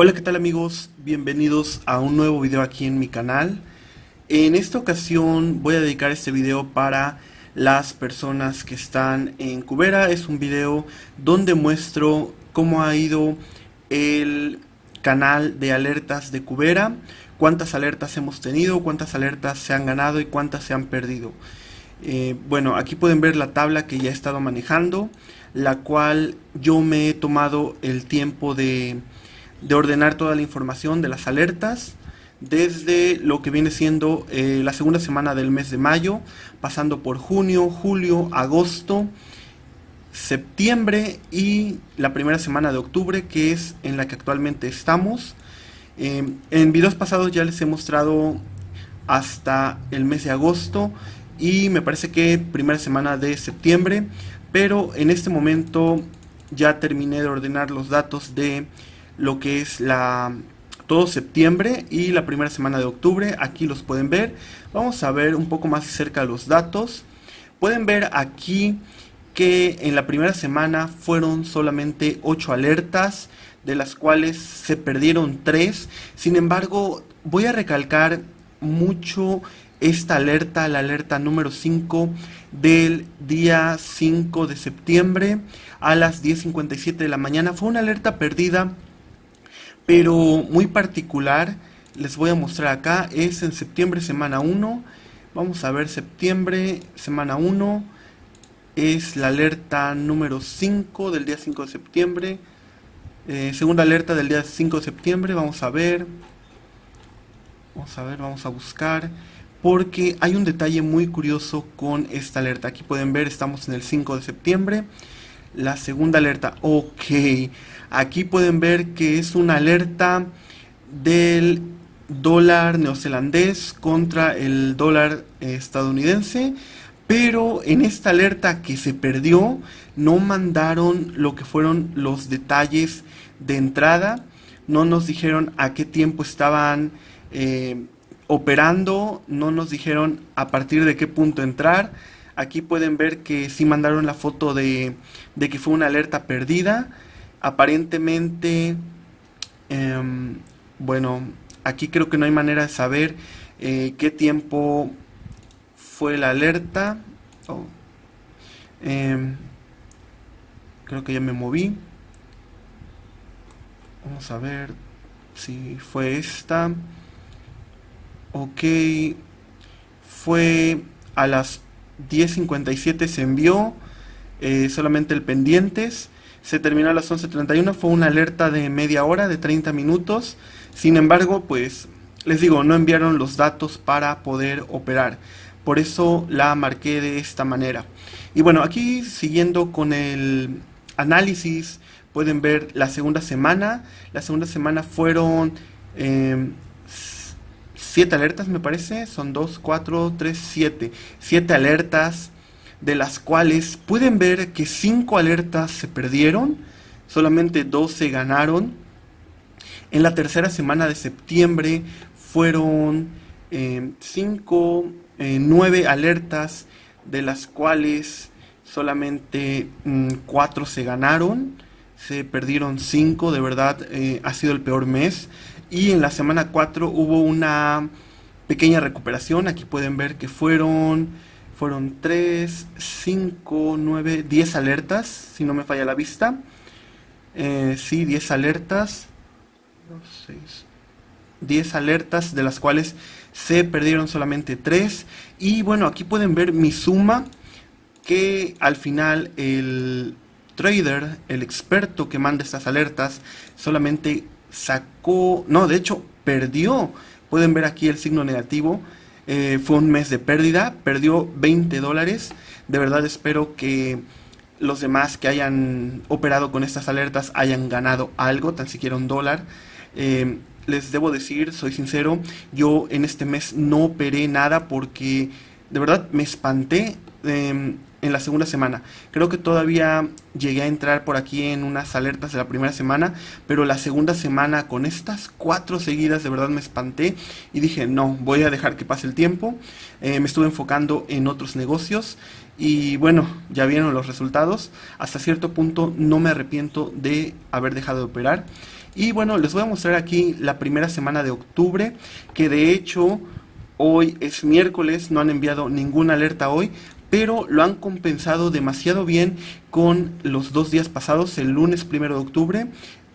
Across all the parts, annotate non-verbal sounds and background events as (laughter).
Hola, ¿qué tal amigos? Bienvenidos a un nuevo video aquí en mi canal. En esta ocasión voy a dedicar este video para las personas que están en Cubera. Es un video donde muestro cómo ha ido el canal de alertas de Cubera, cuántas alertas hemos tenido, cuántas alertas se han ganado y cuántas se han perdido. Eh, bueno, aquí pueden ver la tabla que ya he estado manejando, la cual yo me he tomado el tiempo de de ordenar toda la información de las alertas desde lo que viene siendo eh, la segunda semana del mes de mayo, pasando por junio, julio, agosto, septiembre y la primera semana de octubre, que es en la que actualmente estamos. Eh, en videos pasados ya les he mostrado hasta el mes de agosto y me parece que primera semana de septiembre, pero en este momento ya terminé de ordenar los datos de lo que es la todo septiembre y la primera semana de octubre. Aquí los pueden ver. Vamos a ver un poco más cerca los datos. Pueden ver aquí que en la primera semana fueron solamente 8 alertas, de las cuales se perdieron 3. Sin embargo, voy a recalcar mucho esta alerta, la alerta número 5 del día 5 de septiembre a las 10.57 de la mañana. Fue una alerta perdida pero muy particular. Les voy a mostrar acá, es en septiembre semana 1. Vamos a ver septiembre semana 1. Es la alerta número 5 del día 5 de septiembre. Eh, segunda alerta del día 5 de septiembre. Vamos a ver. Vamos a ver, vamos a buscar. Porque hay un detalle muy curioso con esta alerta. Aquí pueden ver, estamos en el 5 de septiembre. La segunda alerta, ok. Aquí pueden ver que es una alerta del dólar neozelandés contra el dólar estadounidense, pero en esta alerta que se perdió no mandaron lo que fueron los detalles de entrada, no nos dijeron a qué tiempo estaban eh, operando, no nos dijeron a partir de qué punto entrar. Aquí pueden ver que sí mandaron la foto de, de que fue una alerta perdida aparentemente, em, bueno, aquí creo que no hay manera de saber eh, qué tiempo fue la alerta. Oh, em, creo que ya me moví. Vamos a ver si fue esta. Ok, fue a las 10.57 se envió eh, solamente el pendientes se terminó a las 11.31, fue una alerta de media hora, de 30 minutos. Sin embargo, pues les digo, no enviaron los datos para poder operar. Por eso la marqué de esta manera. Y bueno, aquí siguiendo con el análisis, pueden ver la segunda semana. La segunda semana fueron eh, siete alertas, me parece. Son 2, 4, 3, 7. Siete alertas de las cuales pueden ver que cinco alertas se perdieron, solamente dos se ganaron. En la tercera semana de septiembre fueron eh, cinco, eh, nueve alertas, de las cuales solamente mm, cuatro se ganaron, se perdieron cinco, de verdad eh, ha sido el peor mes. Y en la semana 4 hubo una pequeña recuperación, aquí pueden ver que fueron fueron 3, 5, 9, 10 alertas, si no me falla la vista. Eh, sí, 10 alertas. 10 alertas, de las cuales se perdieron solamente 3. Y bueno, aquí pueden ver mi suma, que al final el trader, el experto que manda estas alertas, solamente sacó, no, de hecho, perdió. Pueden ver aquí el signo negativo eh, fue un mes de pérdida, perdió 20 dólares. De verdad espero que los demás que hayan operado con estas alertas hayan ganado algo, tan siquiera un dólar. Eh, les debo decir, soy sincero, yo en este mes no operé nada porque de verdad me espanté. Em, en la segunda semana. Creo que todavía llegué a entrar por aquí en unas alertas de la primera semana, pero la segunda semana con estas cuatro seguidas de verdad me espanté y dije, no, voy a dejar que pase el tiempo. Eh, me estuve enfocando en otros negocios y bueno, ya vieron los resultados. Hasta cierto punto no me arrepiento de haber dejado de operar. Y bueno, les voy a mostrar aquí la primera semana de octubre, que de hecho hoy es miércoles, no han enviado ninguna alerta hoy, pero lo han compensado demasiado bien con los dos días pasados, el lunes primero de octubre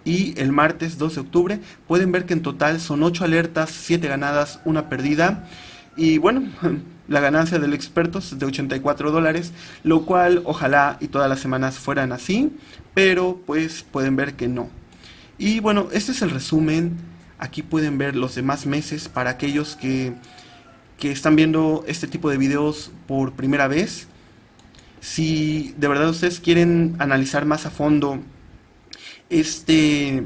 y el martes 2 de octubre. Pueden ver que en total son 8 alertas, 7 ganadas, una perdida. Y bueno, (laughs) la ganancia del experto es de 84 dólares, lo cual ojalá y todas las semanas fueran así, pero pues pueden ver que no. Y bueno, este es el resumen. Aquí pueden ver los demás meses para aquellos que, que están viendo este tipo de videos por primera vez. Si de verdad ustedes quieren analizar más a fondo este,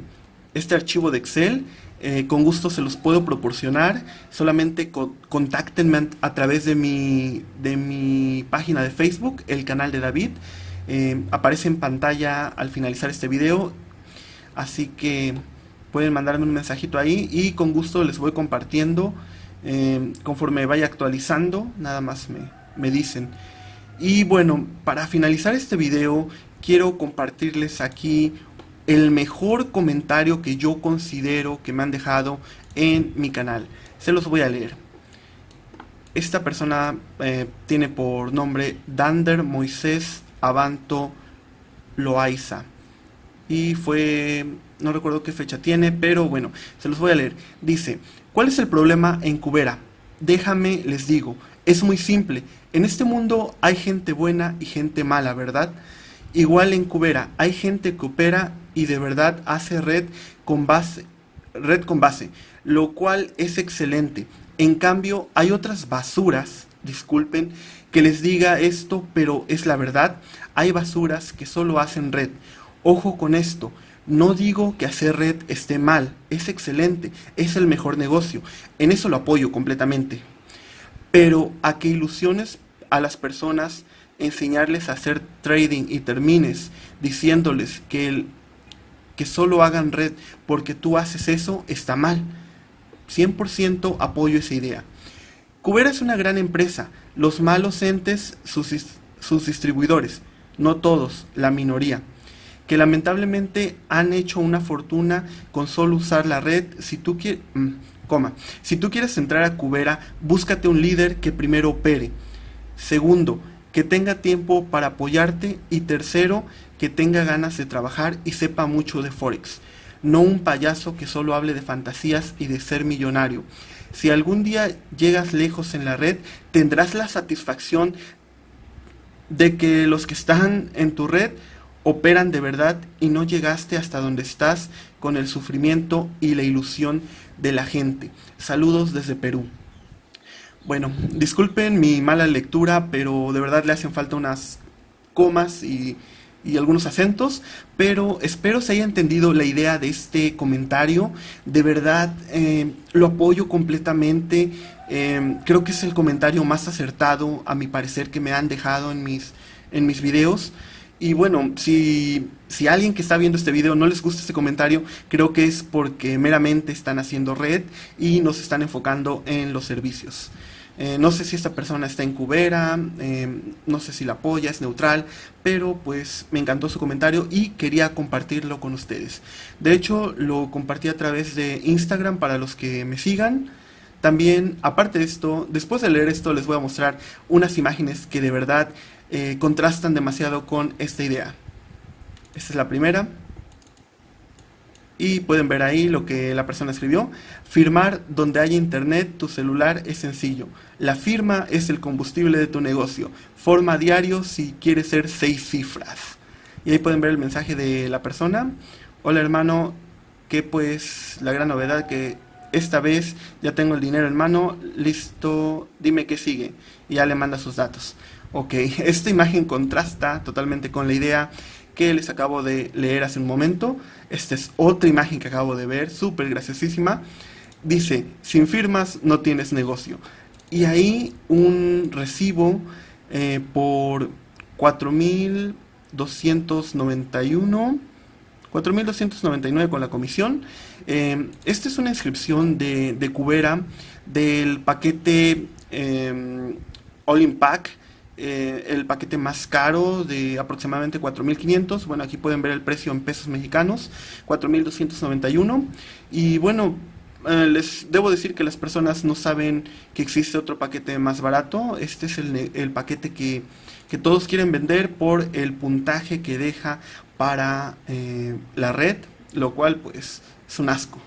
este archivo de Excel, eh, con gusto se los puedo proporcionar. Solamente contáctenme a través de mi, de mi página de Facebook, el canal de David. Eh, aparece en pantalla al finalizar este video. Así que pueden mandarme un mensajito ahí y con gusto les voy compartiendo eh, conforme vaya actualizando. Nada más me, me dicen. Y bueno, para finalizar este video quiero compartirles aquí el mejor comentario que yo considero que me han dejado en mi canal. Se los voy a leer. Esta persona eh, tiene por nombre Dander Moisés Abanto Loaiza. Y fue, no recuerdo qué fecha tiene, pero bueno, se los voy a leer. Dice, ¿cuál es el problema en Cubera? Déjame, les digo, es muy simple. En este mundo hay gente buena y gente mala, ¿verdad? Igual en Cubera, hay gente que opera y de verdad hace red con base, red con base, lo cual es excelente. En cambio, hay otras basuras, disculpen que les diga esto, pero es la verdad, hay basuras que solo hacen red. Ojo con esto, no digo que hacer red esté mal, es excelente, es el mejor negocio, en eso lo apoyo completamente. Pero a que ilusiones a las personas enseñarles a hacer trading y termines diciéndoles que, que solo hagan red porque tú haces eso está mal. 100% apoyo esa idea. Cubera es una gran empresa. Los malos entes, sus, sus distribuidores, no todos, la minoría, que lamentablemente han hecho una fortuna con solo usar la red. Si tú quieres, mm, coma, si tú quieres entrar a Cubera, búscate un líder que primero opere. Segundo, que tenga tiempo para apoyarte y tercero, que tenga ganas de trabajar y sepa mucho de Forex. No un payaso que solo hable de fantasías y de ser millonario. Si algún día llegas lejos en la red, tendrás la satisfacción de que los que están en tu red operan de verdad y no llegaste hasta donde estás con el sufrimiento y la ilusión de la gente. Saludos desde Perú. Bueno, disculpen mi mala lectura, pero de verdad le hacen falta unas comas y, algunos acentos, pero espero se haya entendido la idea de este comentario. De verdad, eh, lo apoyo completamente. Eh, creo que es el comentario más acertado, a mi parecer, que me han dejado en mis, en mis videos. Y bueno, si, si alguien que está viendo este video no les gusta este comentario, creo que es porque meramente están haciendo red y nos están enfocando en los servicios. Eh, no sé si esta persona está en Cubera, eh, no sé si la apoya, es neutral, pero pues me encantó su comentario y quería compartirlo con ustedes. De hecho, lo compartí a través de Instagram para los que me sigan. También, aparte de esto, después de leer esto, les voy a mostrar unas imágenes que de verdad eh, contrastan demasiado con esta idea. Esta es la primera y pueden ver ahí lo que la persona escribió. Firmar donde haya internet, tu celular es sencillo. La firma es el combustible de tu negocio. Forma diario si quieres ser seis cifras. Y ahí pueden ver el mensaje de la persona. Hola hermano, que pues la gran novedad que esta vez ya tengo el dinero en mano, listo, dime qué sigue. Y ya le manda sus datos. Ok, (laughs) esta imagen contrasta totalmente con la idea que les acabo de leer hace un momento. Esta es otra imagen que acabo de ver, súper graciosísima. Dice, sin firmas no tienes negocio. Y ahí un recibo eh, por 4.291. 4.299 con la comisión. Eh, esta es una inscripción de, de Cubera del paquete eh, All In Pack eh, el paquete más caro de aproximadamente 4.500. Bueno, aquí pueden ver el precio en pesos mexicanos, 4.291. Y bueno, eh, les debo decir que las personas no saben que existe otro paquete más barato. Este es el, el paquete que, que, todos quieren vender por el puntaje que deja para eh, la red, lo cual pues es un asco.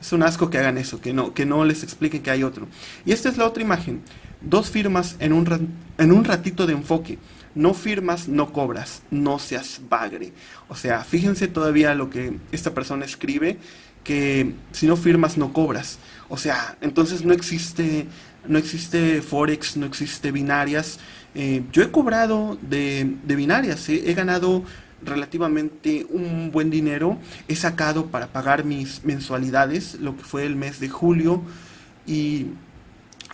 Es un asco que hagan eso, que no, que no les expliquen que hay otro. Y esta es la otra imagen. Dos firmas en un, en un ratito de enfoque. No firmas, no cobras. No seas bagre. O sea, fíjense todavía lo que esta persona escribe, que si no firmas, no cobras. O sea, entonces no existe, no existe Forex, no existe binarias. Eh, yo he cobrado de, de binarias, he ganado relativamente un buen dinero. He sacado para pagar mis mensualidades, lo que fue el mes de julio y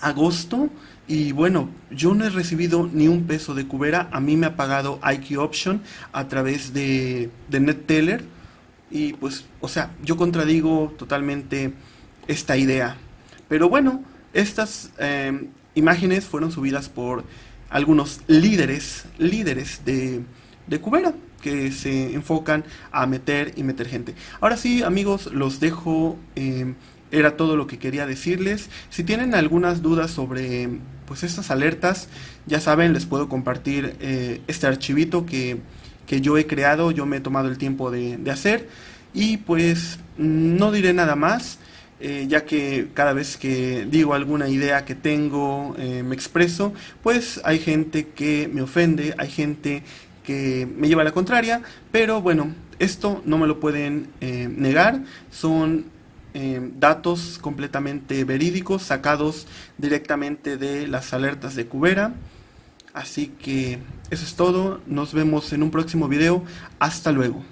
agosto. Y bueno, yo no he recibido ni un peso de Cubera. A mí me ha pagado IQ Option a través de, de NetTeller. Y pues, o sea, yo contradigo totalmente esta idea. Pero bueno, estas eh, imágenes fueron subidas por algunos líderes, líderes de, de Cubera que se enfocan a meter y meter gente. Ahora sí, amigos, los dejo. Eh, era todo lo que quería decirles. Si tienen algunas dudas sobre pues estas alertas, ya saben, les puedo compartir eh, este archivito que, que, yo he creado, yo me he tomado el tiempo de, de hacer. Y pues no diré nada más. Eh, ya que cada vez que digo alguna idea que tengo, eh, me expreso, pues hay gente que me ofende, hay gente que me lleva a la contraria, pero bueno, esto no me lo pueden negar, son eh, datos completamente verídicos sacados directamente de las alertas de Cubera. Así que eso es todo, nos vemos en un próximo video, hasta luego.